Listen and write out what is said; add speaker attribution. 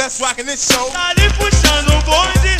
Speaker 1: Best rockin' this show.
Speaker 2: Tá ali.